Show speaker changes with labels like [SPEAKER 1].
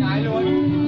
[SPEAKER 1] หงายเลย